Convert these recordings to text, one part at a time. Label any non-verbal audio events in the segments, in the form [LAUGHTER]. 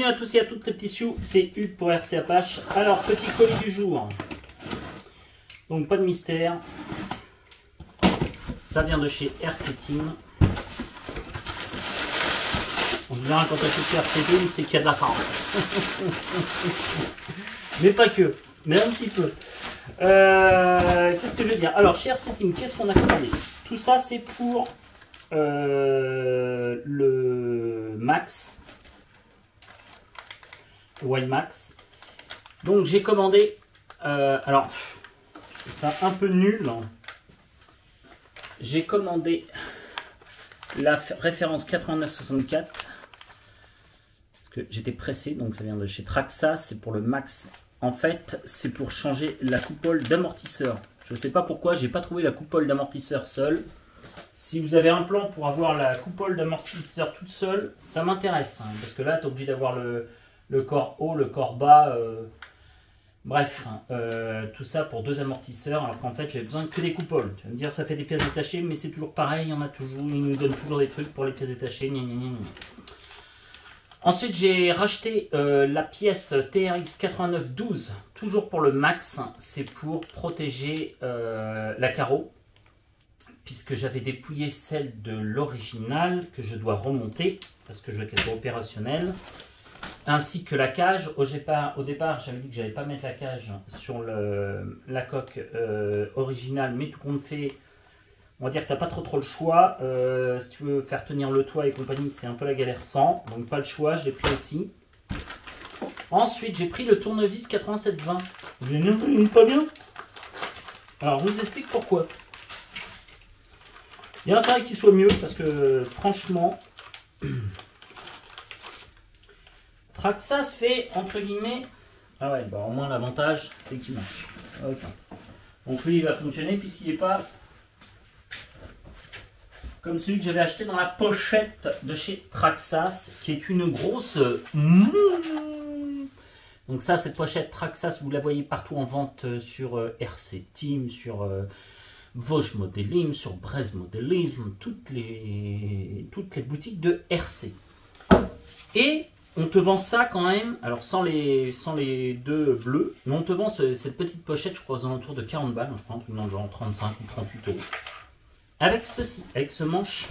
Bienvenue à tous et à toutes les petits sioux, c'est Hugues pour RC Apache. Alors, petit colis du jour. Donc, pas de mystère. Ça vient de chez RC Team. En général, quand tu achètes chez RC Team, c'est qu'il y a de la [LAUGHS] mais pas que, mais un petit peu. Euh, qu'est-ce que je veux dire? Alors, chez RC Team, qu'est-ce qu'on a commandé? Tout ça, c'est pour euh, le Max. Wild Max. Donc j'ai commandé. euh, alors, je trouve ça un peu nul. J'ai commandé la référence 8964. Parce que j'étais pressé, donc ça vient de chez Traxa. C'est pour le Max. En fait, c'est pour changer la coupole d'amortisseur. Je ne sais pas pourquoi, j'ai pas trouvé la coupole d'amortisseur seule. Si vous avez un plan pour avoir la coupole d'amortisseur toute seule, ça m'intéresse. hein, parce que là, tu es obligé d'avoir le, le corps haut, le corps bas. euh, bref, euh, tout ça pour deux amortisseurs, alors qu'en fait, j'ai besoin que des coupoles. Tu vas me dire, ça fait des pièces détachées, mais c'est toujours pareil. Il a toujours, ils nous donnent toujours des trucs pour les pièces détachées. Ensuite, j'ai racheté euh, la pièce TRX 8912, toujours pour le max. C'est pour protéger la carreau puisque j'avais dépouillé celle de l'original que je dois remonter parce que je veux qu'elle soit opérationnelle, ainsi que la cage. Au départ, j'avais dit que j'allais pas mettre la cage sur la coque euh, originale, mais tout compte fait, on va dire que t'as pas trop trop le choix. Euh, si tu veux faire tenir le toit et compagnie, c'est un peu la galère sans, donc pas le choix, je l'ai pris aussi. Ensuite, j'ai pris le tournevis 8720. Vous allez me dire, il pas bien? Alors, je vous explique pourquoi. Il y a intérêt qu'il soit mieux parce que franchement, [CLEARS THROAT] Traxas fait entre guillemets. Ah ouais, bah au moins l'avantage c'est qu'il marche. Ok. Donc lui il va fonctionner puisqu'il n'est pas comme celui que j'avais acheté dans la pochette de chez Traxas qui est une grosse. Donc ça, cette pochette Traxas, vous la voyez partout en vente euh, sur euh, RC Team, sur euh, Vosges Modelim, sur Brest Modelism, toutes les, toutes les boutiques de RC. Et on te vend ça quand même, alors sans les, sans les deux bleus, mais on te vend ce- cette petite pochette, je crois, aux alentours de 40 balles, je crois, dans le genre 35 ou 38 euros. Avec ceci, avec ce manche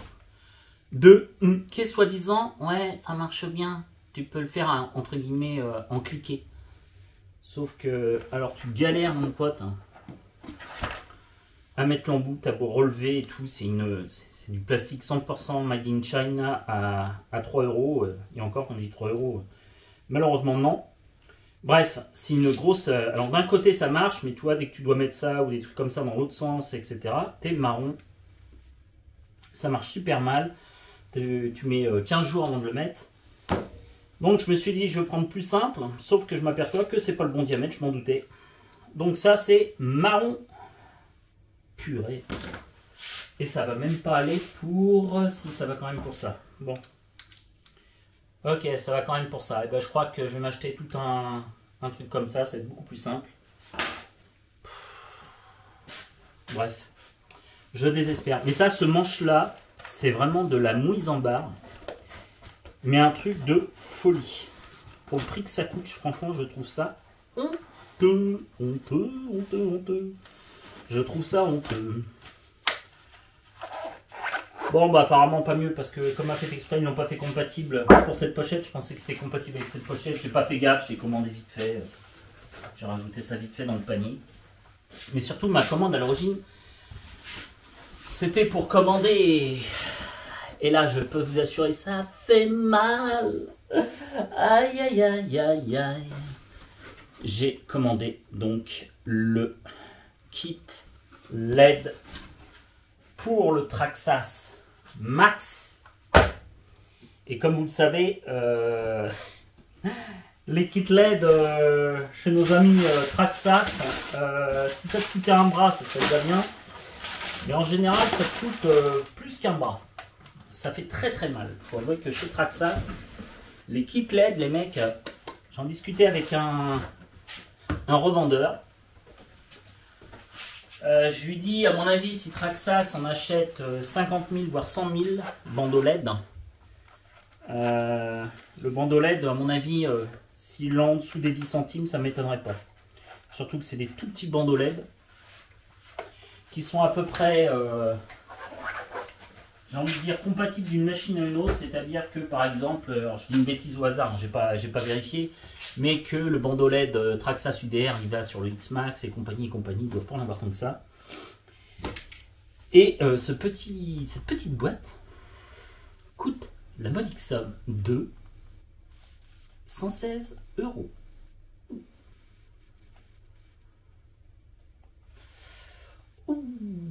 de hum, qui est soi-disant, ouais, ça marche bien, tu peux le faire hein, entre guillemets euh, en cliquet. Sauf que, alors tu galères, mon pote. hein à mettre l'embout, à beau relever et tout, c'est une c'est du plastique 100% made in China à, à 3 euros. euh, Et encore, quand je dis 3 euros, euh, malheureusement non. Bref, c'est une grosse. euh, Alors d'un côté ça marche, mais tu vois, dès que tu dois mettre ça ou des trucs comme ça dans l'autre sens, etc., t'es marron. Ça marche super mal. Tu, mets euh, 15 jours avant de le mettre. Donc je me suis dit, je vais prendre plus simple, sauf que je m'aperçois que c'est pas le bon diamètre, je m'en doutais. Donc ça c'est marron purée. Et ça va même pas aller pour... Si, ça va quand même pour ça. Bon. Ok, ça va quand même pour ça. Et ben, je crois que je vais m'acheter tout un, un truc comme ça, c'est beaucoup plus simple. Bref. Je désespère. Mais ça, ce manche-là, c'est vraiment de la mouise en barre. Mais un truc de folie. Pour le prix que ça coûte, franchement, je trouve ça honteux, honteux, honteux, honteux. Je trouve ça honteux. Bon, bah apparemment pas mieux parce que comme a fait exprès, ils l'ont pas fait compatible pour cette pochette. Je pensais que c'était compatible avec cette pochette. J'ai pas fait gaffe, j'ai commandé vite fait. J'ai rajouté ça vite fait dans le panier. Mais surtout, ma commande à l'origine, c'était pour commander. Et là, je peux vous assurer, ça fait mal. Aïe, aïe, aïe, aïe, aïe. J'ai commandé donc le kit LED pour le Traxas Max. Et comme vous le savez, les kits LED chez nos amis euh, Traxas, euh, si ça te coûtait un bras, ça serait bien. Mais en général, ça te coûte euh, plus qu'un bras. Ça fait très très mal. Il faut avouer que chez Traxas, les kits LED, les mecs, j'en discutais avec un, un revendeur. Euh, je lui dis, à mon avis, si Traxas en achète euh, 50 000 voire 100 000 bandeaux LED, Euh, le bandeau LED, à mon avis, euh, s'il est en dessous des 10 centimes, ça m'étonnerait pas. Surtout que c'est des tout petits bandeaux LED qui sont à peu près, euh, j'ai envie de dire, compatibles d'une machine à une autre. C'est-à-dire que, par exemple, alors je dis une bêtise au hasard, j'ai pas, j'ai pas vérifié, mais que le bandeau LED euh, Traxxas UDR, il va sur le X-Max et compagnie et compagnie, ils doivent pas en avoir tant que ça. Et euh, ce petit, cette petite boîte coûte la modique somme de 116 euros. Ouh.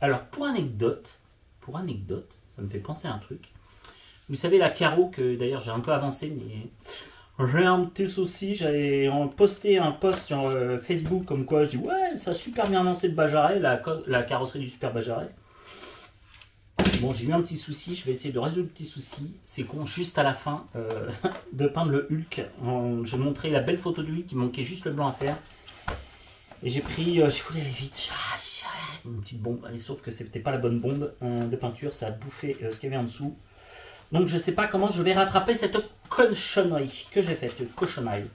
Alors pour anecdote, pour anecdote, ça me fait penser à un truc. Vous savez la carreau que d'ailleurs j'ai un peu avancé, mais j'ai un petit souci. J'avais posté un post sur euh, Facebook comme quoi je dis ouais ça a super bien avancé de Bajaret, la, carrosserie du super Bajaret. Bon j'ai eu un petit souci, je vais essayer de résoudre le petit souci. C'est con juste à la fin euh, [LAUGHS] de peindre le Hulk. J'ai montré la belle photo de lui qui manquait juste le blanc à faire. Et j'ai pris, euh, je voulais aller vite, j'ai- une petite bombe, sauf que c'était pas la bonne bombe euh, de peinture, ça a bouffé euh, ce qu'il y avait en dessous. Donc je sais pas comment je vais rattraper cette cochonnerie que j'ai faite, cochonnerie.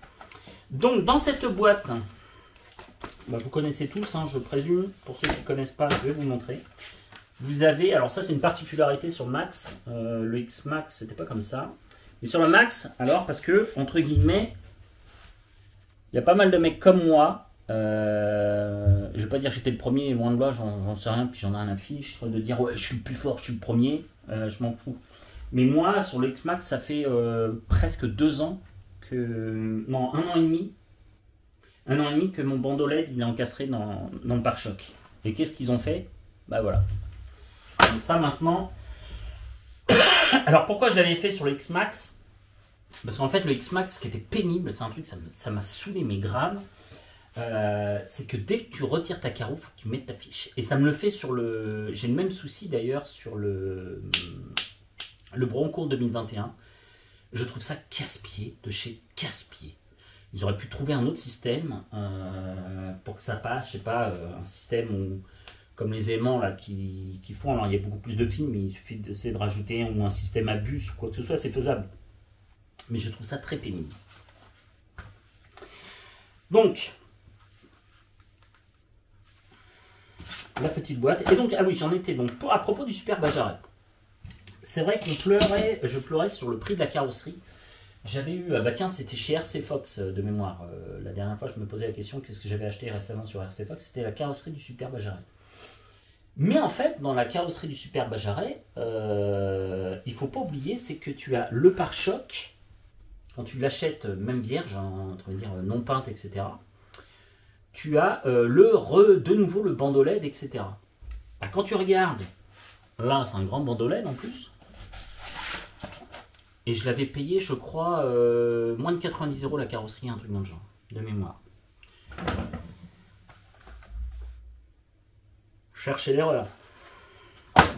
Donc dans cette boîte, bah, vous connaissez tous, hein, je présume, pour ceux qui ne connaissent pas, je vais vous montrer. Vous avez, alors ça c'est une particularité sur Max, euh, le X Max c'était pas comme ça. Mais sur le Max, alors parce que, entre guillemets, il y a pas mal de mecs comme moi. Euh, je vais pas dire j'étais le premier, loin de là, j'en sais rien, puis j'en ai un affiche. De dire ouais, je suis le plus fort, je suis le premier, euh, je m'en fous. Mais moi, sur le X-Max, ça fait euh, presque deux ans que. Non, un an et demi. Un an et demi que mon bandeau LED il est encastré dans, dans le pare-choc. Et qu'est-ce qu'ils ont fait? Bah voilà. Donc ça maintenant. [COUGHS] Alors pourquoi je l'avais fait sur le X-Max Parce qu'en fait, le X-Max, ce qui était pénible, c'est un truc, ça m'a saoulé mes grammes. Euh, c'est que dès que tu retires ta carreau, faut que tu mettes ta fiche. Et ça me le fait sur le. J'ai le même souci d'ailleurs sur le le Bronco 2021. Je trouve ça casse-pied de chez casse-pied. Ils auraient pu trouver un autre système euh, pour que ça passe, je sais pas, euh, un système où, comme les aimants là qui, qui font, alors il y a beaucoup plus de films, il suffit d'essayer de rajouter ou un système à bus ou quoi que ce soit, c'est faisable. Mais je trouve ça très pénible. Donc, la petite boîte. Et donc, ah oui, j'en étais donc à propos du Super Bajaret. C'est vrai qu'on pleurait, je pleurais sur le prix de la carrosserie. J'avais eu, ah bah tiens, c'était chez RC Fox euh, de mémoire. Euh, la dernière fois, je me posais la question qu'est-ce que j'avais acheté récemment sur RC Fox? C'était la carrosserie du Super Bajaret. Mais en fait, dans la carrosserie du Super Bajaret, euh, il faut pas oublier, c'est que tu as le pare-choc, quand tu l'achètes euh, même vierge, hein, entre dire non peinte, etc. Tu as euh, le re, de nouveau le bandeau LED, etc. Bah, quand tu regardes, là c'est un grand bandeau LED en plus, et je l'avais payé, je crois, euh, moins de 90 euros la carrosserie, un truc dans le genre, de mémoire. Cherchez l'erreur.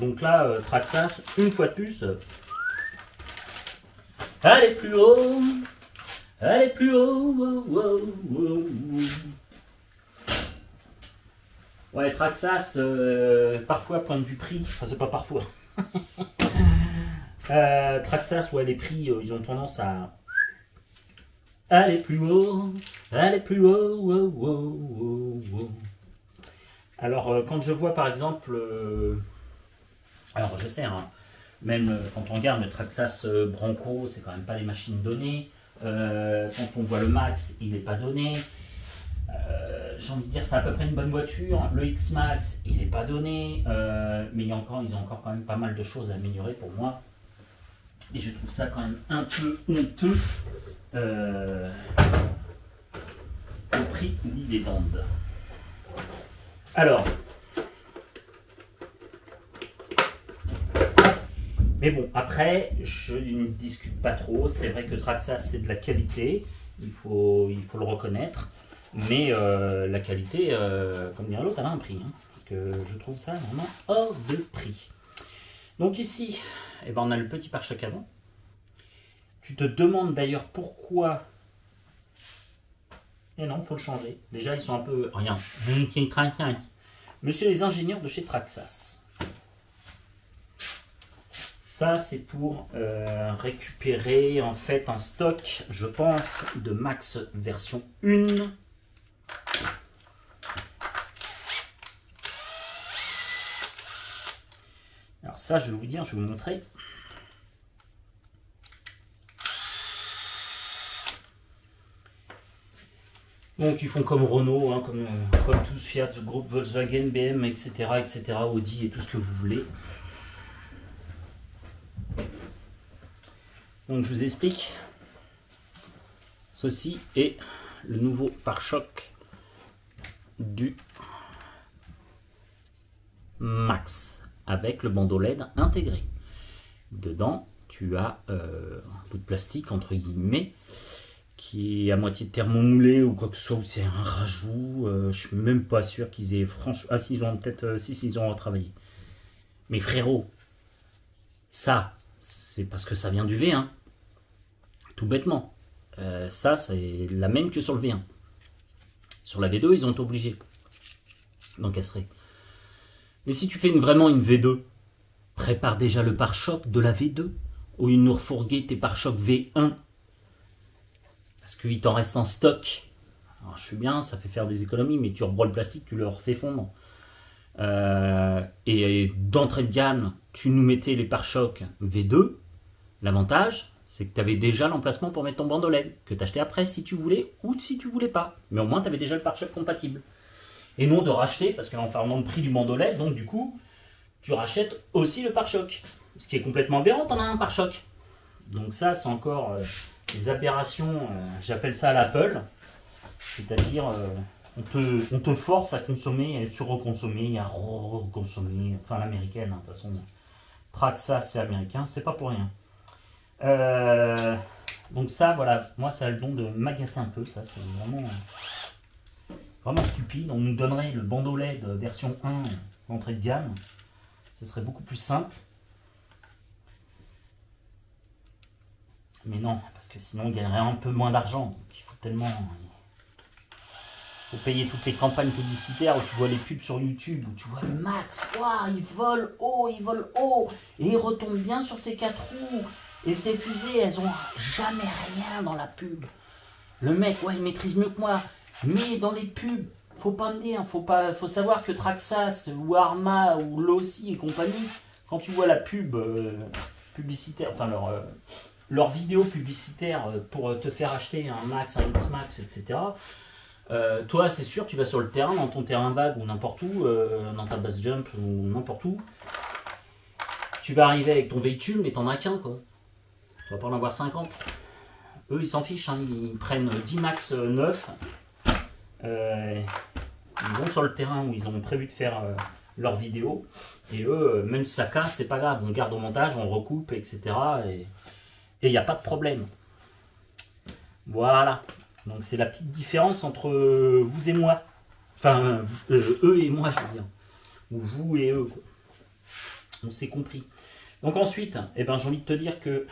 Donc là, euh, Traxas, une fois de plus. allez plus haut, allez plus haut. Ouais, Traxas, euh, parfois, point de vue prix, enfin, c'est pas parfois. [LAUGHS] Euh, Traxas, ouais, les prix, euh, ils ont tendance à aller plus haut, aller plus haut. Alors, euh, quand je vois par exemple, alors je sais, hein, même quand on regarde le Traxas Bronco, c'est quand même pas des machines données. Quand on voit le Max, il n'est pas donné. Euh, J'ai envie de dire, c'est à peu près une bonne voiture. Le X-Max, il n'est pas donné. Euh, mais il y a encore, ils ont encore quand même pas mal de choses à améliorer pour moi. Et je trouve ça quand même un peu honteux euh, au prix où ils les vendent. Alors, mais bon, après, je ne discute pas trop. C'est vrai que Traxas, c'est de la qualité. Il faut, il faut le reconnaître. Mais euh, la qualité, euh, comme dirait l'autre, elle a un prix. hein, parce que je trouve ça vraiment hors de prix. Donc ici, eh ben, on a le petit pare-choc avant. Tu te demandes d'ailleurs pourquoi. Et non, il faut le changer. Déjà, ils sont un peu. Rien. Monsieur les ingénieurs de chez Traxas. Ça ça, c'est pour euh, récupérer en fait un stock, je pense, de Max version 1. Ça, je vais vous dire, je vais vous montrer. Donc ils font comme Renault, hein, comme, euh, comme tous Fiat, groupe Volkswagen, BM, etc., etc., Audi et tout ce que vous voulez. Donc je vous explique. Ceci est le nouveau pare-choc du Max avec le bandeau LED intégré. Dedans, tu as euh, un bout de plastique entre guillemets qui est à moitié thermomoulé ou quoi que ce soit, ou c'est un rajout. Euh, je suis même pas sûr qu'ils aient franchement. Ah, si, ils ont peut-être. Euh, si, si, ils ont retravaillé. Mais frérot, ça, c'est parce que ça vient du V1. Tout bêtement. Euh, ça, c'est la même que sur le V1. Sur la V2, ils ont été obligés d'encastrer. Mais si tu fais vraiment une V2, prépare déjà le pare-choc de la V2. Ou une nous tes pare-chocs V1. Parce qu'il t'en reste en stock. Alors, je suis bien, ça fait faire des économies, mais tu rebrois le plastique, tu le refais fondre. Euh, et d'entrée de gamme, tu nous mettais les pare-chocs V2. L'avantage, c'est que tu avais déjà l'emplacement pour mettre ton bandeau LED, que tu achetais après si tu voulais ou si tu voulais pas. Mais au moins, tu avais déjà le pare-choc compatible. Et non de racheter, parce qu'en fermant le prix du bandeau LED, donc du coup, tu rachètes aussi le pare-choc. Ce qui est complètement aberrant, t'en as un pare-choc. Donc ça, c'est encore euh, des aberrations, euh, j'appelle ça l'Apple. C'est-à-dire, euh, on, te, on te force à consommer, à sur-reconsommer, à reconsommer. Enfin, l'américaine, hein, de toute façon. Traxa, c'est américain, c'est pas pour rien. Donc ça, voilà, moi ça a le don de m'agacer un peu, ça c'est vraiment, vraiment stupide. On nous donnerait le bandeau LED version 1 d'entrée de gamme, ce serait beaucoup plus simple. Mais non, parce que sinon on gagnerait un peu moins d'argent. Donc il faut tellement... Il faut payer toutes les campagnes publicitaires où tu vois les pubs sur YouTube, où tu vois le max, waouh, il vole haut, il vole haut, et il retombe bien sur ses quatre roues. Et ces fusées, elles ont jamais rien dans la pub. Le mec, ouais, il maîtrise mieux que moi. Mais dans les pubs, faut pas me dire, faut pas, faut savoir que Traxas ou Arma ou Lossi et compagnie, quand tu vois la pub euh, publicitaire, enfin leur, euh, leur vidéo publicitaire euh, pour te faire acheter un Max, un X-Max, etc. euh, toi, c'est sûr, tu vas sur le terrain, dans ton terrain vague ou n'importe où, dans ta base jump ou n'importe où. Tu vas arriver avec ton véhicule, mais t'en as qu'un, quoi. Tu vas pas en avoir 50. Eux, ils s'en fichent, hein, ils prennent 10 max euh, 9. Euh, ils vont sur le terrain où ils ont prévu de faire euh, leur vidéo. Et eux, euh, même si ça casse, c'est pas grave. On garde au montage, on recoupe, etc. Et il n'y a pas de problème. Voilà. Donc c'est la petite différence entre vous et moi. Enfin, eux et moi, je veux dire. Ou vous et eux. On s'est compris. Donc ensuite, eh ben, j'ai envie de te dire que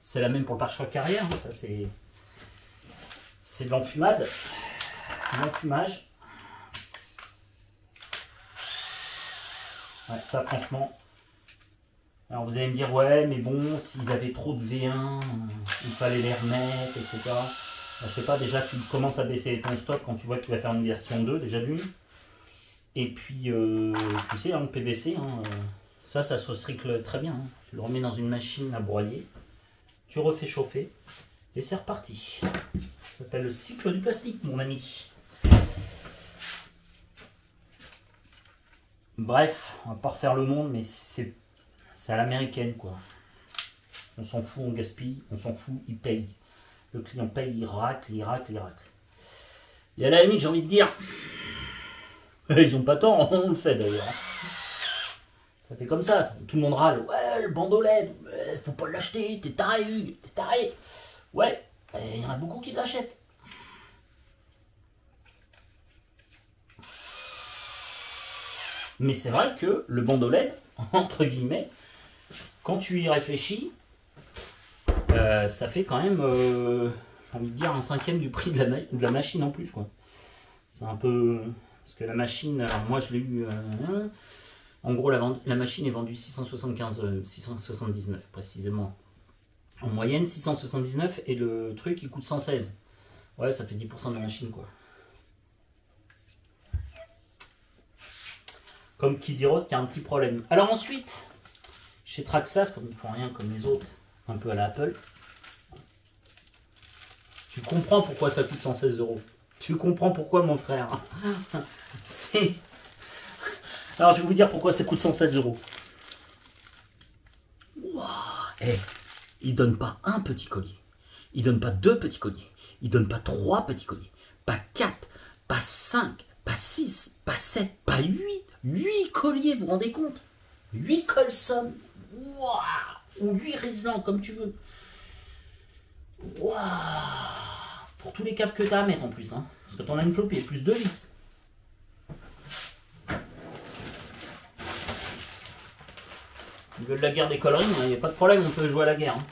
c'est la même pour le pare-choc arrière. hein, ça, c'est, c'est de l'enfumade. L'enfumage. Ouais, ça, franchement. Alors vous allez me dire, ouais, mais bon, s'ils avaient trop de V1, euh, il fallait les remettre, etc. Je sais pas, déjà, tu commences à baisser ton stock quand tu vois que tu vas faire une version 2, déjà d'une. Et puis, euh, tu sais, hein, le PVC, hein, euh, ça, ça se recycle très bien. hein. Tu le remets dans une machine à broyer, tu refais chauffer, et c'est reparti. Ça s'appelle le cycle du plastique, mon ami. Bref, on va pas refaire le monde, mais c'est à l'américaine, quoi. On s'en fout, on gaspille, on s'en fout, il paye. Le client paye, il racle, il racle, il racle. Et à la limite, j'ai envie de dire, [LAUGHS] ils ont pas tort, [LAUGHS] on le fait d'ailleurs. Ça fait comme ça, tout le monde râle. Ouais, le bandeau LED, faut pas l'acheter, t'es taré, t'es taré. Ouais, il y en a beaucoup qui l'achètent. Mais c'est vrai que le bandeau LED, [LAUGHS] entre guillemets, quand tu y réfléchis, euh, ça fait quand même, euh, envie de dire, un cinquième du prix de la, machine en plus. quoi. C'est un peu. Parce que la machine, moi je l'ai eu. euh, En gros, la, la machine est vendue 675, euh, 679 précisément. En moyenne, 679 et le truc il coûte 116. Ouais, ça fait 10% de la machine quoi. Comme qui dira qu'il y a un petit problème. Alors ensuite, chez Traxas, comme ils font rien comme les autres, un peu à la Apple, tu comprends pourquoi ça coûte 116 euros. Tu comprends pourquoi mon frère. [LAUGHS] Alors je vais vous dire pourquoi ça coûte 116 euros. Waouh Eh, il donne pas un petit collier. Il donne pas deux petits colliers. Il donne pas trois petits colliers. Pas quatre, pas cinq, pas six, pas sept, pas huit. Huit colliers, vous vous rendez compte? Huit Colson. Waouh Ou huit Riesland, comme tu veux. Pour tous les câbles que tu as à mettre en plus. Hein. Parce que ton as une flopée, plus deux vis. Ils veulent la guerre des collerines, il n'y a pas de problème, on peut jouer à la guerre. hein.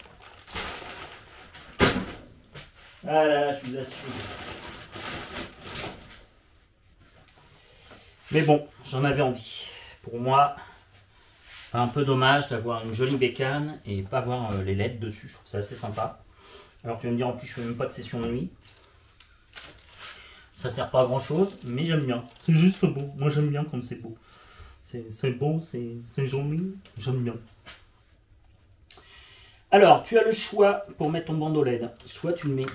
Ah là là, je vous assure. Mais bon, j'en avais envie. Pour moi, c'est un peu dommage d'avoir une jolie bécane et pas voir euh, les LED dessus. Je trouve ça assez sympa. Alors tu vas me dire en plus je fais même pas de session de nuit. Ça sert pas à grand chose, mais j'aime bien. C'est juste beau. Moi j'aime bien quand c'est beau. C'est beau, c'est joli, j'aime bien. Alors, tu as le choix pour mettre ton bandeau LED. Soit tu le mets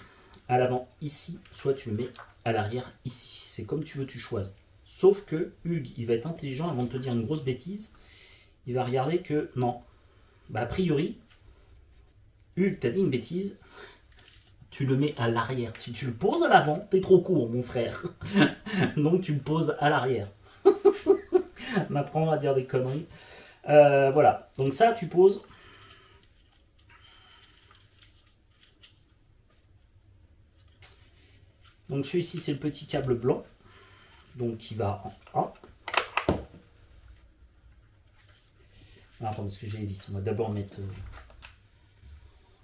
à l'avant ici, soit tu le mets à l'arrière ici. C'est comme tu veux, tu choisis. Sauf que Hugues, il va être intelligent avant de te dire une grosse bêtise. Il va regarder que non. Bah, a priori, Hugues, t'as dit une bêtise. Tu le mets à l'arrière. Si tu le poses à l'avant, t'es trop court, mon frère. [LAUGHS] Donc tu le poses à l'arrière. [LAUGHS] M'apprendre à dire des conneries. Euh, voilà. Donc ça, tu poses. Donc celui-ci, c'est le petit câble blanc. Donc qui va en A. Ah, attends, parce que j'ai les vis. On va d'abord mettre euh,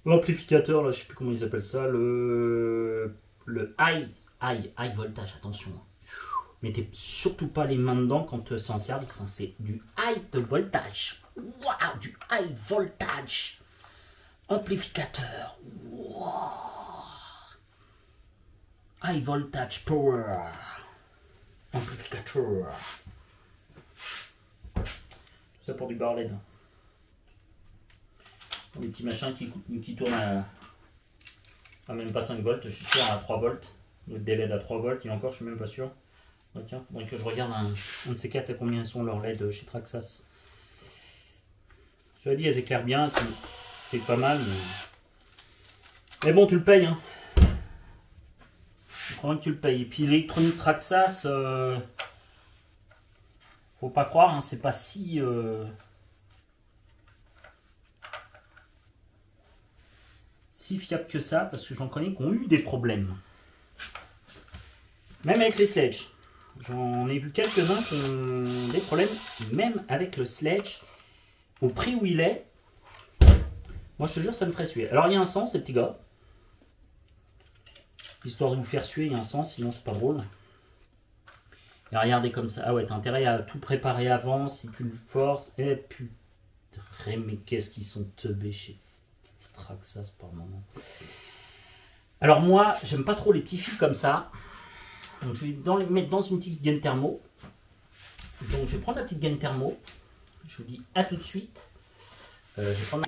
l'amplificateur, là, je sais plus comment ils appellent ça, le, high, high, high voltage, attention. Mettez surtout pas les mains dedans quand euh, c'est en service, hein. c'est du high de voltage. Waouh, du high voltage. Amplificateur. High voltage power. Amplificateur. Tout ça pour du bar LED. Les petits machins qui, qui tournent à, même pas 5 volts, je suis sûr à 3 volts. Le délai à 3 volts, et encore je suis même pas sûr. Ah, tiens, faudrait que je regarde un, un de ces quatre à combien sont leurs LED chez Traxas. Je l'ai dit, elles éclairent bien, c'est pas mal. Mais... mais bon, tu le payes. Hein. Que tu le payes. Et puis l'électronique Traxas, euh, faut pas croire, hein, c'est pas si. euh, si fiable que ça, parce que j'en connais qui ont eu des problèmes. Même avec les sledges. J'en ai vu quelques-uns qui ont des problèmes, même avec le sledge, au prix où il est. Moi, je te jure, ça me ferait suer. Alors, il y a un sens, les petits gars. Histoire de vous faire suer, il y a un sens, sinon c'est pas drôle. Et regardez comme ça. Ah ouais, t'as intérêt à tout préparer avant, si tu le forces. Et putain, mais qu'est-ce qu'ils sont teubés chez Traxas par moment. Alors moi, j'aime pas trop les petits fils comme ça. Donc je vais dans les mettre dans une petite gaine thermo. Donc je vais prendre la petite gaine thermo. Je vous dis à tout de suite. Euh, je vais prendre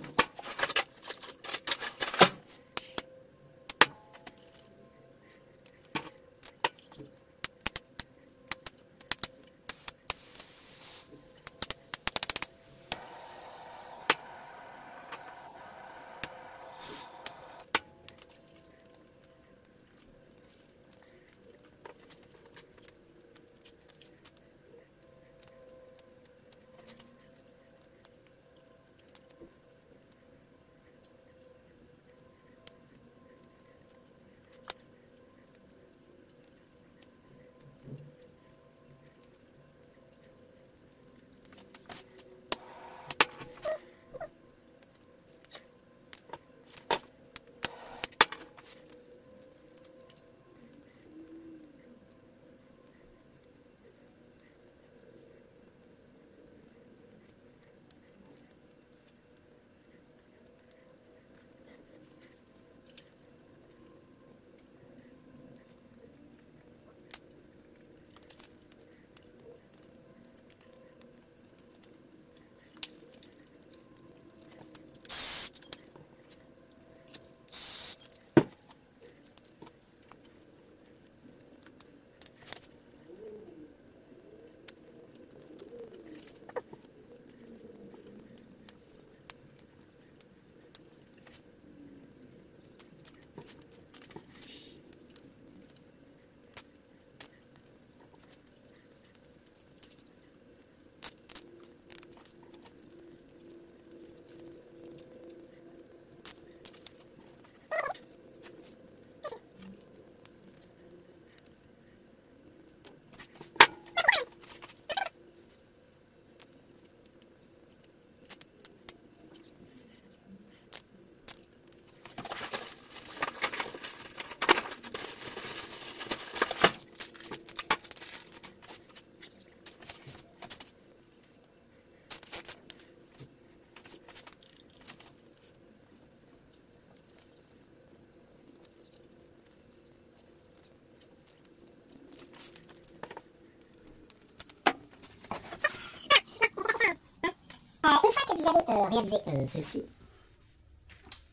vous avez euh, réalisé euh, ceci,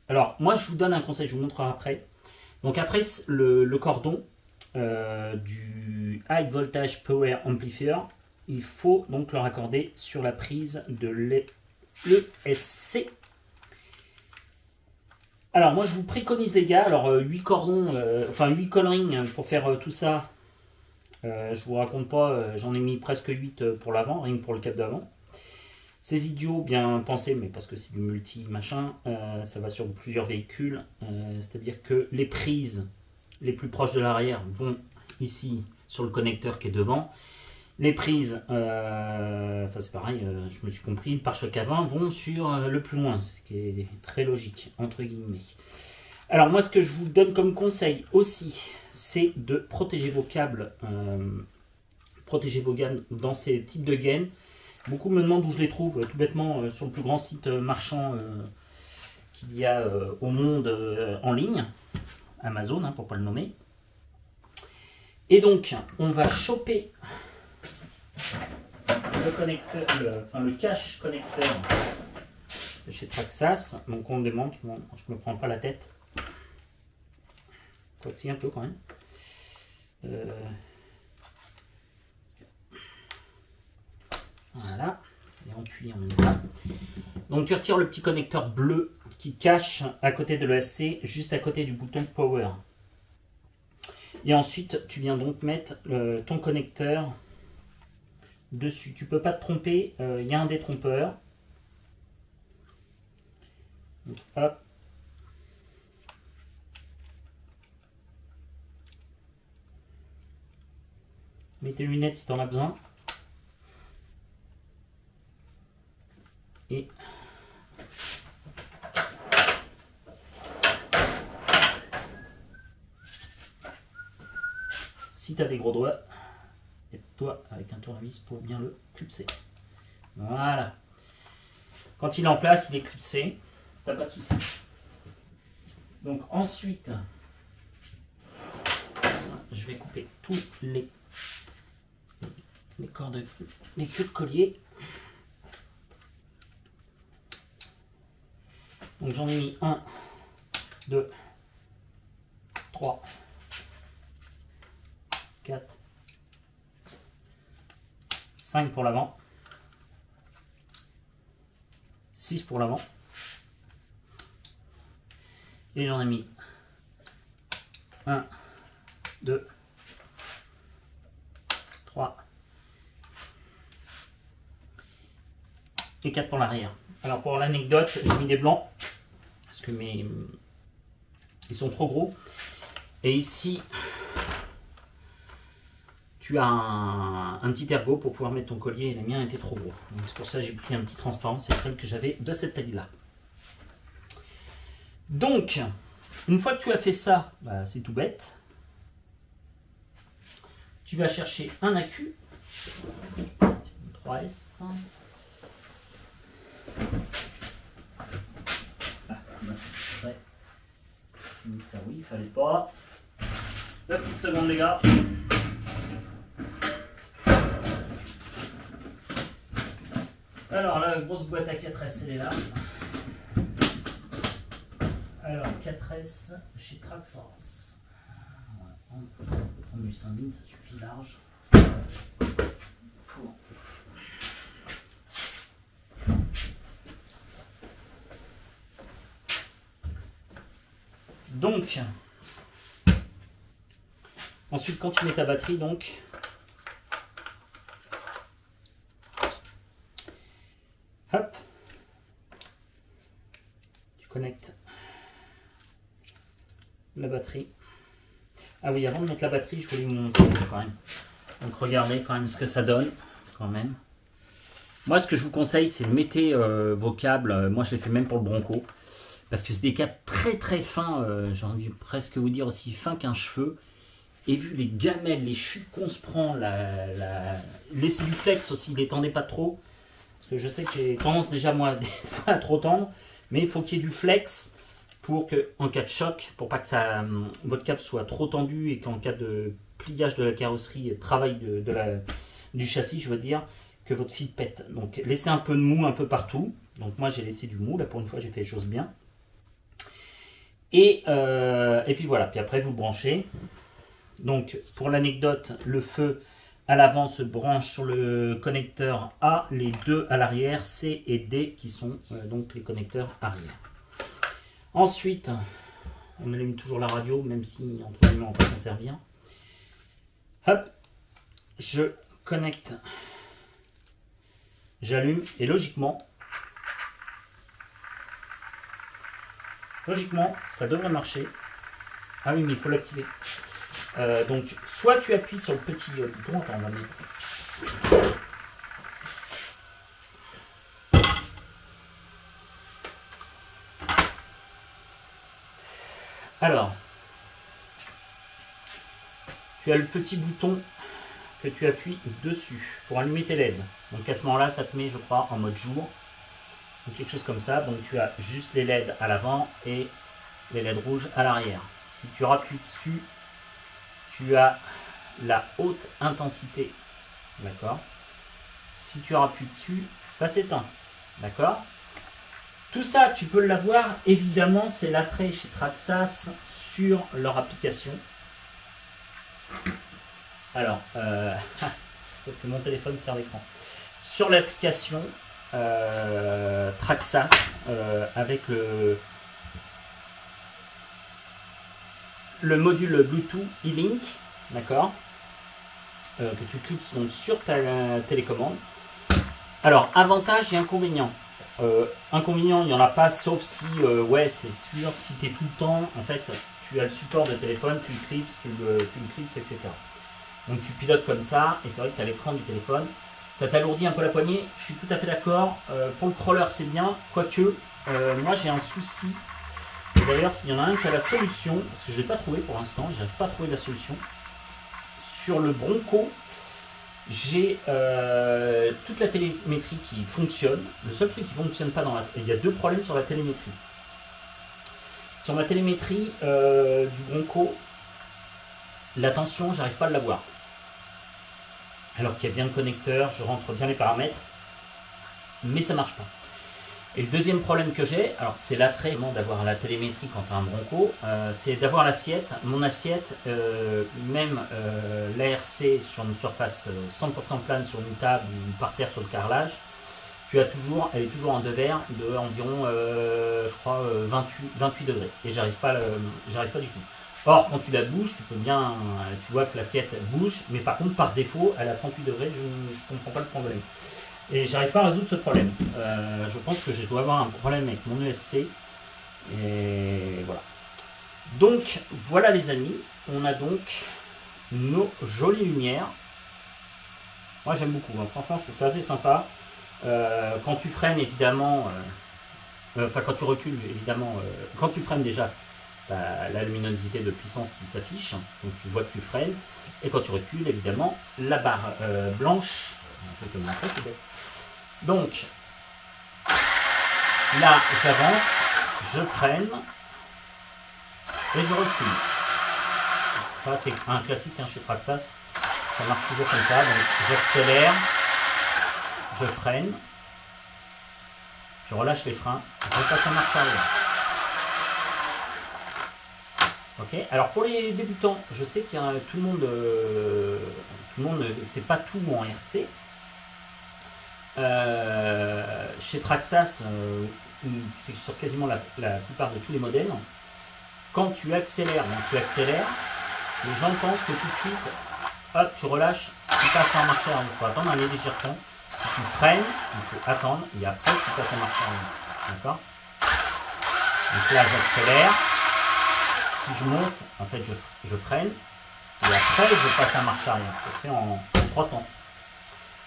Alors, moi, je vous donne un conseil, je vous montrerai après. Donc, après, le, le cordon euh, du High Voltage Power Amplifier, il faut donc le raccorder sur la prise de l'ESC. Alors, moi, je vous préconise, les gars, alors 8 cordons, euh, enfin 8 collerings pour faire euh, tout ça. Euh, je vous raconte pas, euh, j'en ai mis presque 8 euh, pour l'avant, rien que pour le cap d'avant. Ces idiots, bien pensés, mais parce que c'est du multi machin, euh, ça va sur plusieurs véhicules. euh, C'est-à-dire que les prises les plus proches de l'arrière vont ici sur le connecteur qui est devant. Les prises, euh, enfin c'est pareil, je me suis compris, le pare-choc avant vont sur le plus loin, ce qui est très logique, entre guillemets. Alors moi ce que je vous donne comme conseil aussi, c'est de protéger vos câbles, protéger vos gammes dans ces types de gaines. Beaucoup me demandent où je les trouve, euh, tout bêtement euh, sur le plus grand site euh, marchand qu'il y a au monde en ligne, Amazon hein, pour pas le nommer. Et donc on va choper le cache connecteur de chez Traxas. Donc on le démonte, je me prends pas la tête. Quoique si un peu quand même. Voilà, et en cuit en même temps. Donc tu retires le petit connecteur bleu qui cache à côté de l'ESC, juste à côté du bouton Power. Et ensuite, tu viens donc mettre euh, ton connecteur dessus. Tu peux pas te tromper, euh, il y a un détrompeur. Mets tes lunettes si tu en as besoin. Si tu as des gros doigts, aide-toi avec un tournevis pour bien le clipser. Voilà. Quand il est en place, il est clipsé. T'as pas de souci. Donc ensuite, je vais couper tous les, les cordes, les queues de collier. Donc j'en ai mis 1, 2, 3, 4, 5 pour l'avant, 6 pour l'avant, et j'en ai mis 1, 2, 3 et 4 pour l'arrière. Alors pour l'anecdote, j'ai mis des blancs que mes ils sont trop gros. Et ici, tu as un, petit ergot pour pouvoir mettre ton collier. Et les miens étaient trop gros. C'est pour ça que j'ai pris un petit transparent. C'est le seul que j'avais de cette taille-là. Donc, une fois que tu as fait ça, bah, c'est tout bête. Tu vas chercher un accu. 3S. Ah, bah, ouais. Mis ça, oui, il fallait pas. Hop, une seconde, les gars. Alors, la grosse boîte à 4S, elle est là. Alors, 4S chez Traxxas. On peut prendre du 5000, ça suffit large. Donc, ensuite quand tu mets ta batterie, donc, hop, tu connectes la batterie. Ah oui, avant de mettre la batterie, je voulais vous montrer quand même. Donc regardez quand même ce que ça donne, quand même. Moi, ce que je vous conseille, c'est de mettre euh, vos câbles. euh, Moi, je l'ai fait même pour le Bronco. Parce que c'est des câbles très très fins, euh, j'ai envie presque vous dire aussi fins qu'un cheveu. Et vu les gamelles, les chutes qu'on se prend, la, la... laissez du flex aussi, ne tendez pas trop. Parce que je sais que j'ai tendance déjà moi [LAUGHS] à trop tendre. Mais il faut qu'il y ait du flex pour que, en cas de choc, pour pas que ça, hum, votre câble soit trop tendu et qu'en cas de pliage de la carrosserie, travail de, de la, du châssis, je veux dire, que votre fil pète. Donc laissez un peu de mou un peu partout. Donc moi j'ai laissé du mou, là pour une fois j'ai fait les choses bien. Et, euh, et puis voilà, puis après vous branchez. Donc pour l'anecdote, le feu à l'avant se branche sur le connecteur A, les deux à l'arrière, C et D qui sont euh, donc les connecteurs arrière. Ensuite, on allume toujours la radio, même si entre guillemets on va s'en servir. Hop, je connecte, j'allume et logiquement, logiquement, ça devrait marcher. Ah oui, mais il faut l'activer. Euh, donc, soit tu appuies sur le petit euh, bouton. Alors, tu as le petit bouton que tu appuies dessus pour allumer tes LED. Donc à ce moment-là, ça te met, je crois, en mode jour. Ou quelque chose comme ça. Donc tu as juste les LED à l'avant et les LED rouges à l'arrière. Si tu appuies dessus, tu as la haute intensité. D'accord? Si tu appuies dessus, ça s'éteint. D'accord? Tout ça, tu peux l'avoir. Évidemment, c'est l'attrait chez Traxas sur leur application. Alors, euh, [LAUGHS] sauf que mon téléphone sert d'écran. Sur l'application euh, Traxas, euh, avec le, le module Bluetooth e-Link, d'accord Que tu cliques donc sur ta télécommande. Alors, avantage et inconvénient. inconvénient, il n'y en a pas, sauf si, ouais, c'est sûr, si tu es tout le temps, en fait, tu as le support de téléphone, tu le clips, tu tu le clips, etc. Donc tu pilotes comme ça, et c'est vrai que tu as l'écran du téléphone. Ça t'alourdit un peu la poignée, je suis tout à fait d'accord. Euh, pour le crawler, c'est bien, quoique, euh, moi j'ai un souci. D'ailleurs, s'il y en a un qui a la solution, parce que je ne l'ai pas trouvé pour l'instant, je n'arrive pas à trouver la solution. Sur le Bronco, j'ai euh, toute la télémétrie qui fonctionne. Le seul truc qui ne fonctionne pas dans la... Il y a deux problèmes sur la télémétrie. Sur ma télémétrie du Bronco, la tension, j'arrive pas à l'avoir. Alors qu'il y a bien le connecteur, je rentre bien les paramètres, mais ça marche pas. Et le deuxième problème que j'ai, alors c'est l'attrait d'avoir la télémétrie quand tu as un bronco, euh, c'est d'avoir l'assiette. Mon assiette, euh, même euh, l'ARC sur une surface 100% plane sur une table ou par terre sur le carrelage, tu as toujours, elle est toujours en verre de environ, je crois, 28, 28 degrés. Et j'arrive pas, j'arrive pas du tout. Or, quand tu la bouges, tu peux bien, tu vois que l'assiette bouge, mais par contre, par défaut, elle a 38 degrés, je ne comprends pas le problème. Et j'arrive pas à résoudre ce problème. Euh, je pense que je dois avoir un problème avec mon ESC. Et voilà. Donc, voilà les amis, on a donc nos jolies lumières. Moi, j'aime beaucoup. Hein. Franchement, je trouve ça assez sympa. Euh, quand tu freines, évidemment, euh, enfin, quand tu recules, évidemment, quand tu freines déjà, la luminosité de puissance qui s'affiche, donc tu vois que tu freines, et quand tu recules, évidemment, la barre euh, blanche, je vais te montrer. Donc, là, j'avance, je freine, et je recule. Ça, c'est un classique hein, chez Praxas, ça marche toujours comme ça, donc j'accélère, je freine, je relâche les freins, je passe en marche arrière. Alors pour les débutants, je sais qu'il y a tout le monde, euh, tout le monde, pas tout en RC. Euh, chez Traxas, c'est sur quasiment la, plupart de tous les modèles. Quand tu accélères, tu accélères, les gens pensent que tout de suite, hop, tu relâches, tu passes en marche arrière. Il faut attendre un léger temps. Si tu freines, il faut attendre et après tu passes en marche arrière. D'accord? Donc là, j'accélère si je monte, en fait, je, freine. Et après, je passe à marche arrière. Ça se fait en, trois temps.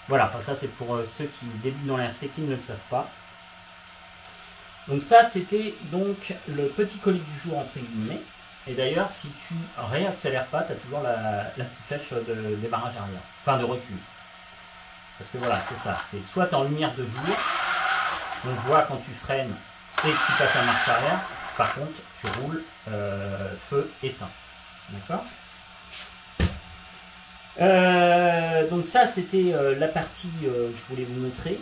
Voilà, enfin ça c'est pour euh, ceux qui débutent dans l'RC qui ne le savent pas. Donc ça c'était donc le petit colis du jour entre guillemets. Et d'ailleurs si tu réaccélères pas, tu as toujours la, petite flèche de démarrage arrière. Enfin de recul. Parce que voilà, c'est ça. C'est soit en lumière de jour, on voit quand tu freines et que tu passes à marche arrière, par contre, tu roules euh, feu éteint. D'accord? Euh, donc ça, c'était la partie que je voulais vous montrer.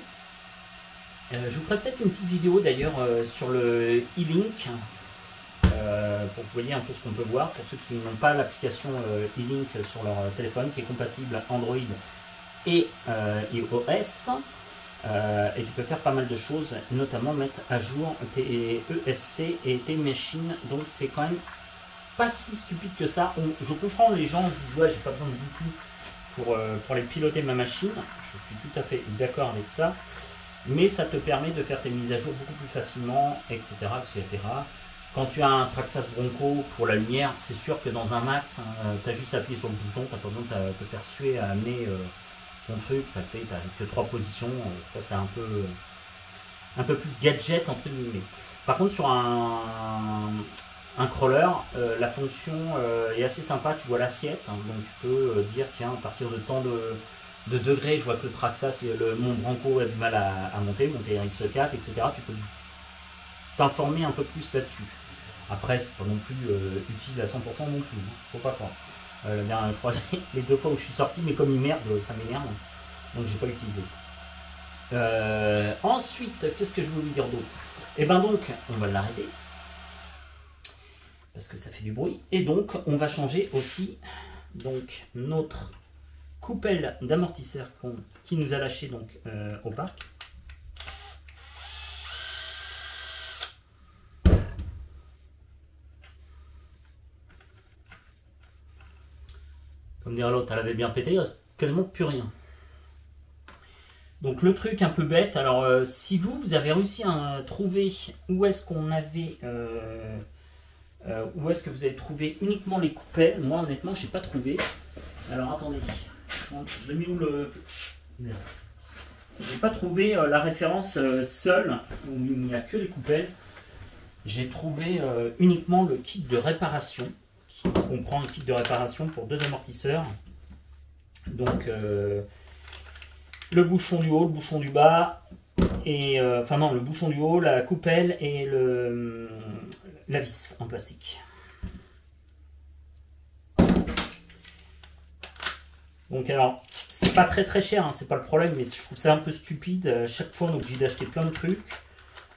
je vous ferai peut-être une petite vidéo d'ailleurs sur le e-link pour que vous voyez un peu ce qu'on peut voir. Pour ceux qui n'ont pas l'application e-link sur leur téléphone qui est compatible Android et iOS. Euh, et tu peux faire pas mal de choses, notamment mettre à jour tes ESC et tes machines. Donc c'est quand même pas si stupide que ça. je comprends les gens qui disent ouais j'ai pas besoin de tout pour, euh, pour piloter ma machine. Je suis tout à fait d'accord avec ça. Mais ça te permet de faire tes mises à jour beaucoup plus facilement, etc. etc. Quand tu as un Traxxas Bronco pour la lumière, c'est sûr que dans un max, hein, tu as juste appuyé sur le bouton, tu n'as pas besoin de te faire suer à amener euh, ton truc, ça fait que trois positions, ça c'est un peu un peu plus gadget entre guillemets. Par contre sur un, un crawler, euh, la fonction euh, est assez sympa, tu vois l'assiette, hein, donc tu peux euh, dire tiens à partir de tant de, de, degrés, je vois que le Traxas, le, mon Branco a du mal à, monter, monter en X4, etc. Tu peux t'informer un peu plus là-dessus. Après, c'est pas non plus utile à 100% non plus, hein, faut pas croire. Euh, je crois [LAUGHS] les deux fois où je suis sorti, mais comme il merde, ça m'énerve. Donc j'ai pas utilisé. Euh, ensuite, qu'est-ce que je voulais dire d'autre? Et eh ben donc, on va l'arrêter. Parce que ça fait du bruit. Et donc, on va changer aussi donc notre coupelle d'amortisseur qui nous a lâché donc euh, au parc. Comme dirait l'autre, elle avait bien pété, il reste quasiment plus rien. Donc le truc un peu bête, alors euh, si vous, vous avez réussi à trouver où est-ce qu'on avait... Euh, euh, où est-ce que vous avez trouvé uniquement les coupelles Moi honnêtement, j'ai pas trouvé. Alors attendez, je l'ai mis où le... J'ai pas trouvé la référence seule, où il n'y a que les coupelles. J'ai trouvé uniquement le kit de réparation on prend un kit de réparation pour deux amortisseurs. Donc euh, le bouchon du haut, le bouchon du bas, et euh, enfin non, le bouchon du haut, la coupelle et le, la vis en plastique. Donc alors, c'est pas très très cher, hein, c'est pas le problème, mais je trouve ça un peu stupide. Chaque fois, on est obligé d'acheter plein de trucs.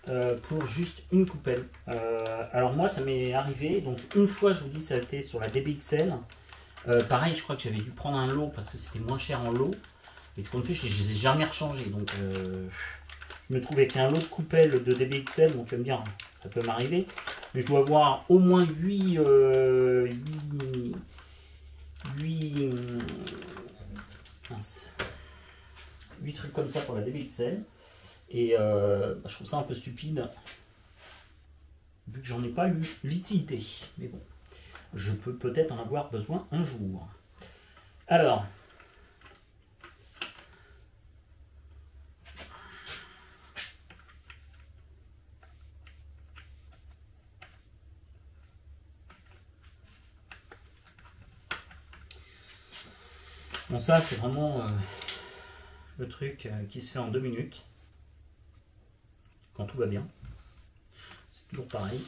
Euh, pour juste une coupelle. Euh, alors moi, ça m'est arrivé, donc une fois, je vous dis, ça a été sur la DBXL. Euh, pareil, je crois que j'avais dû prendre un lot parce que c'était moins cher en lot. Et tout compte fait, je ne les ai jamais rechangés. Donc, je me trouve avec un lot de coupelles de DBXL. Donc, tu vas me dire, ça peut m'arriver. Mais je dois avoir au moins 8, 8, 8, 8 trucs comme ça pour la DBXL. Et euh, bah, je trouve ça un peu stupide, vu que j'en ai pas eu l'utilité. Mais bon, je peux peut-être en avoir besoin un jour. Alors, Bon ça c'est vraiment euh, le truc euh, qui se fait en deux minutes quand tout va bien. C'est toujours pareil.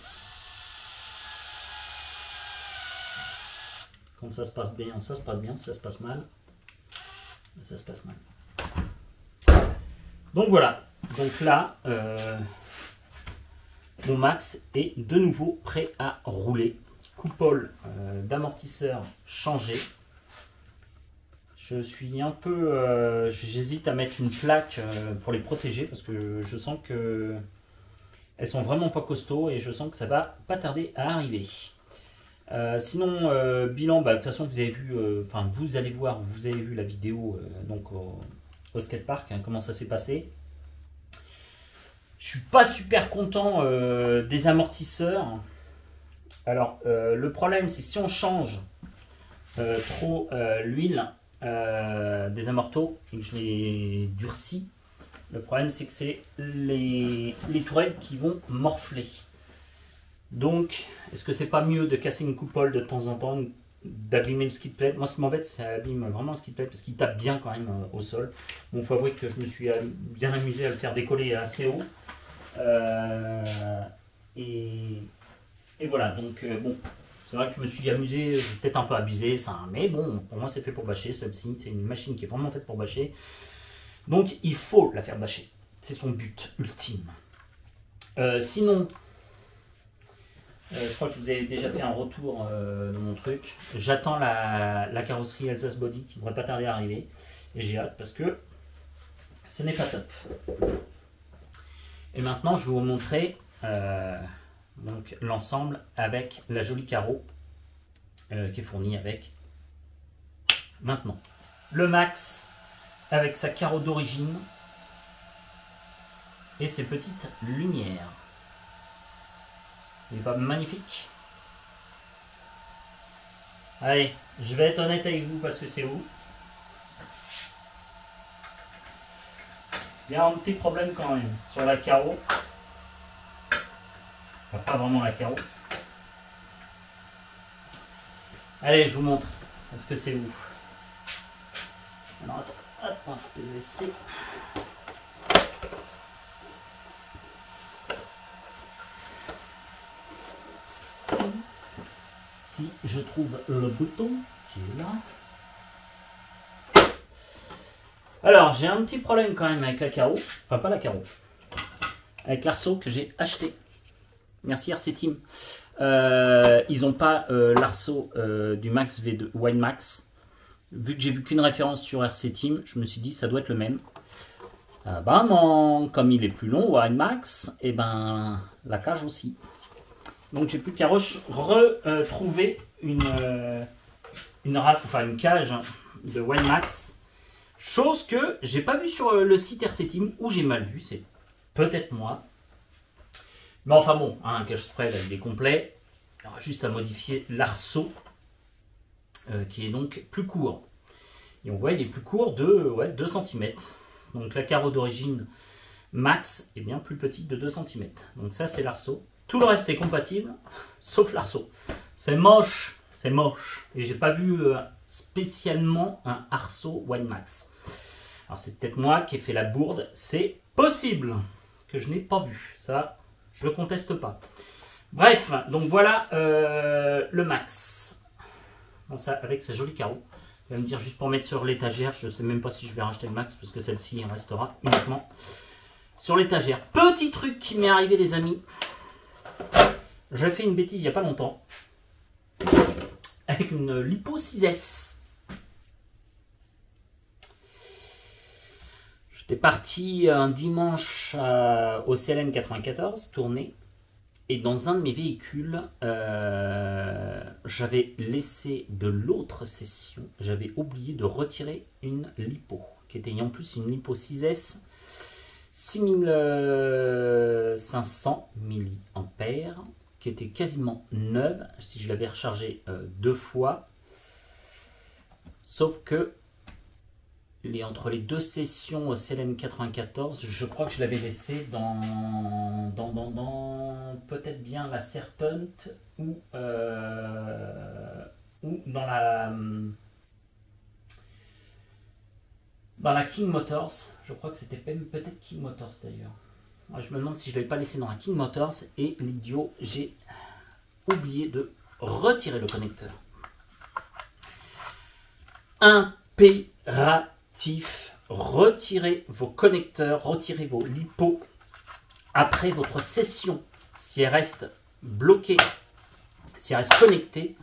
Quand ça se passe bien, ça se passe bien. Ça se passe mal, ça se passe mal. Donc voilà. Donc là, euh, mon max est de nouveau prêt à rouler. Coupole euh, d'amortisseur changé. Je suis un peu. Euh, j'hésite à mettre une plaque euh, pour les protéger parce que je sens que elles sont vraiment pas costauds et je sens que ça va pas tarder à arriver. Euh, sinon, bilan, bah, de toute façon, vous avez vu, enfin, vous allez voir, vous avez vu la vidéo donc au, skatepark, hein, comment ça s'est passé. Je suis pas super content des amortisseurs. Alors, le problème, c'est si on change trop l'huile, euh, des amortos et que je les durcis, le problème c'est que c'est les, les tourelles qui vont morfler. Donc, est-ce que c'est pas mieux de casser une coupole de temps en temps, d'abîmer le ski plate? Moi, ce qui m'embête, c'est abîme vraiment le ski plate parce qu'il tape bien quand même euh, au sol. Bon, faut avouer que je me suis euh, bien amusé à le faire décoller assez haut. et, voilà, donc bon, C'est vrai que je me suis amusé, peut-être un peu abusé, ça, mais bon, pour moi c'est fait pour bâcher, celle-ci, c'est une machine qui est vraiment faite pour bâcher. Donc il faut la faire bâcher. C'est son but ultime. Euh, sinon, euh, je crois que je vous ai déjà fait un retour euh, de mon truc. J'attends la, la, carrosserie Alsace Body qui ne devrait pas tarder à arriver. Et j'ai hâte parce que ce n'est pas top. Et maintenant, je vais vous montrer donc l'ensemble avec la jolie carreau qui est fournie avec maintenant le max avec sa carreau d'origine et ses petites lumières. Il est pas magnifique Allez, je vais être honnête avec vous parce que c'est où Il y a un petit problème quand même sur la carreau. Pas vraiment la carreau. Allez, je vous montre. Est-ce que c'est où Alors attends. Hop, PVC. Si je trouve le bouton qui est là. Alors, j'ai un petit problème quand même avec la carreau. Enfin, pas la carreau. Avec l'arceau que j'ai acheté. Merci RC Team. Euh, ils n'ont pas euh, l'arceau euh, du Max V2 Wine Max vu que j'ai vu qu'une référence sur RC Team, je me suis dit ça doit être le même. Ah ben non, comme il est plus long, Wine Max, et eh ben la cage aussi. Donc j'ai plus qu'à retrouver une, euh, une, cage de Wine Max. Chose que j'ai pas vu sur le site RC Team, ou j'ai mal vu, c'est peut-être moi. Mais enfin bon, hein, un cache spread il est complet. juste à modifier l'arceau euh, qui est donc plus court. Et on voit il est plus court de ouais, 2 cm. Donc la carreau d'origine max est bien plus petite de 2 cm. Donc ça c'est l'arceau. Tout le reste est compatible, [LAUGHS] sauf l'arceau. C'est moche, c'est moche. Et j'ai pas vu euh, spécialement un arceau One Max. Alors c'est peut-être moi qui ai fait la bourde, c'est possible que je n'ai pas vu. Ça, je le conteste pas. Bref, donc voilà euh, le max ça, avec sa jolie carreau. Il va me dire juste pour mettre sur l'étagère, je ne sais même pas si je vais racheter le max parce que celle-ci restera uniquement sur l'étagère. Petit truc qui m'est arrivé les amis. J'ai fait une bêtise il n'y a pas longtemps avec une Lipo 6S. J'étais parti un dimanche au CLM 94 tourner et dans un de mes véhicules, euh, j'avais laissé de l'autre session, j'avais oublié de retirer une lipo, qui était en plus une lipo 6S 6500 mAh, qui était quasiment neuve, si je l'avais rechargée euh, deux fois. Sauf que entre les deux sessions CLM 94, je crois que je l'avais laissé dans, dans, peut-être bien la Serpent ou, euh, ou dans la dans la King Motors. Je crois que c'était peut-être King Motors d'ailleurs. Je me demande si je ne l'avais pas laissé dans la King Motors et l'idiot, j'ai oublié de retirer le connecteur. Impératif retirez vos connecteurs, retirez vos lipos après votre session. Si elle reste bloquée, si elle reste connectée,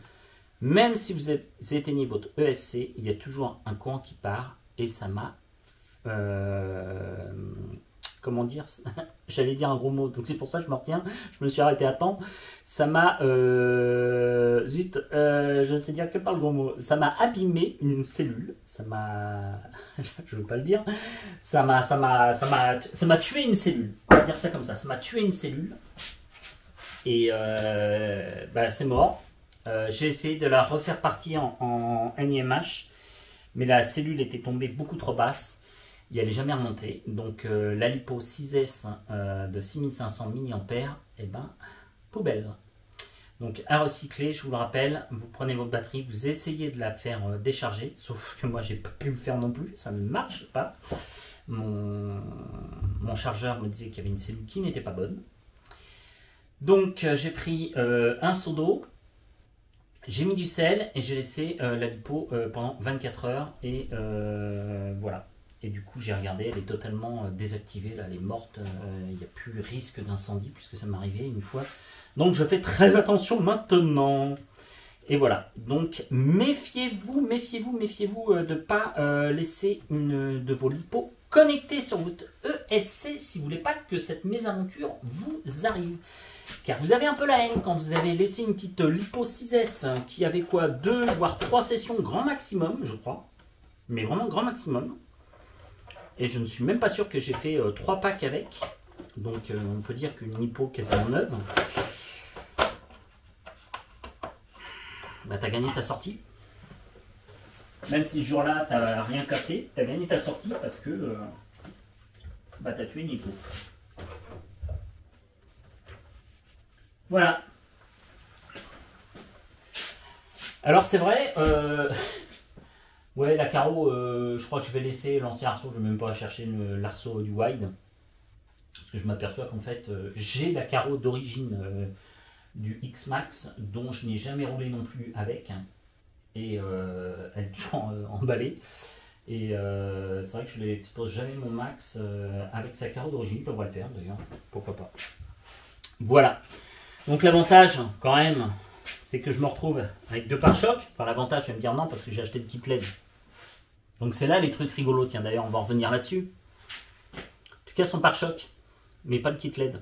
même si vous éteignez votre ESC, il y a toujours un courant qui part et ça m'a euh, comment dire, [LAUGHS] j'allais dire un gros mot, donc c'est pour ça que je me retiens, je me suis arrêté à temps, ça m'a, euh, zut, euh, je sais dire que par le gros mot, ça m'a abîmé une cellule, ça m'a, [LAUGHS] je veux pas le dire, ça m'a, ça m'a, ça m'a, ça m'a tué une cellule, on va dire ça comme ça, ça m'a tué une cellule, et euh, bah, c'est mort, j'ai essayé de la refaire partir en, en NIMH, mais la cellule était tombée beaucoup trop basse, il n'allait jamais remonter. Donc euh, la Lipo 6S euh, de 6500 mAh, et ben, poubelle. Donc à recycler, je vous le rappelle, vous prenez votre batterie, vous essayez de la faire euh, décharger, sauf que moi j'ai pas pu le faire non plus, ça ne marche pas. Mon, mon chargeur me disait qu'il y avait une cellule qui n'était pas bonne. Donc j'ai pris un seau d'eau, J'ai mis du sel et j'ai laissé la lipo pendant 24 heures et voilà. Et du coup, j'ai regardé, elle est totalement désactivée, là, elle est morte. Il n'y a plus risque d'incendie puisque ça m'est arrivé une fois. Donc, je fais très attention maintenant. Et voilà. Donc, méfiez-vous, méfiez-vous, méfiez-vous de ne pas laisser une de vos lipos connectées sur votre ESC si vous voulez pas que cette mésaventure vous arrive. Car vous avez un peu la haine quand vous avez laissé une petite Lipo 6S qui avait quoi Deux voire trois sessions grand maximum, je crois. Mais vraiment grand maximum. Et je ne suis même pas sûr que j'ai fait euh, trois packs avec. Donc euh, on peut dire qu'une Lipo quasiment neuve. Bah t'as gagné ta sortie. Même si ce jour-là t'as rien cassé, t'as gagné ta sortie parce que euh, bah t'as tué une Lipo. Voilà. Alors c'est vrai, euh, ouais la carreau, euh, je crois que je vais laisser l'ancien arceau, je ne vais même pas chercher l'arceau du wide. Parce que je m'aperçois qu'en fait euh, j'ai la carreau d'origine du X-Max dont je n'ai jamais roulé non plus avec. Et elle est [LAUGHS] toujours emballée. Et c'est vrai que je n'expose jamais mon max avec sa carreau d'origine, je devrais le faire d'ailleurs, pourquoi pas. Voilà. Donc l'avantage, quand même, c'est que je me retrouve avec deux pare-chocs. Enfin, l'avantage, je vais me dire non, parce que j'ai acheté le kit LED. Donc c'est là les trucs rigolos. Tiens, d'ailleurs, on va revenir là-dessus. Tu casses ton pare-choc, mais pas le kit LED.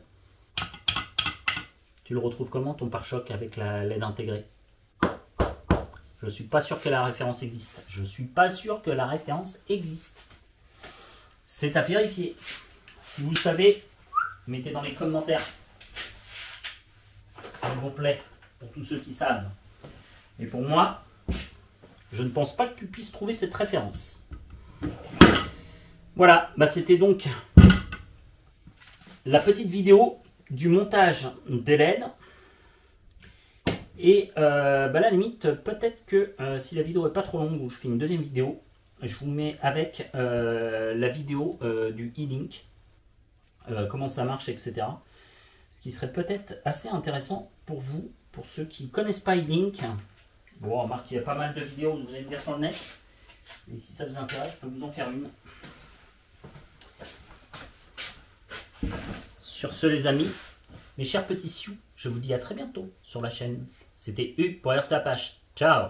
Tu le retrouves comment, ton pare-choc, avec la LED intégrée? Je suis pas sûr que la référence existe. Je suis pas sûr que la référence existe. C'est à vérifier. Si vous le savez, mettez dans les commentaires s'il vous plaît, pour tous ceux qui savent. Et pour moi, je ne pense pas que tu puisses trouver cette référence. Voilà, bah c'était donc la petite vidéo du montage des LED. Et euh, bah, à la limite, peut-être que euh, si la vidéo est pas trop longue ou je fais une deuxième vidéo, je vous mets avec euh, la vidéo du e-link, comment ça marche, etc. Ce qui serait peut-être assez intéressant pour vous, pour ceux qui ne connaissent pas e-link. Bon, remarque, il y a pas mal de vidéos, vous allez me dire sur le net. Et si ça vous intéresse, je peux vous en faire une. Sur ce, les amis, mes chers petits sioux, je vous dis à très bientôt sur la chaîne. C'était U pour sa page. Ciao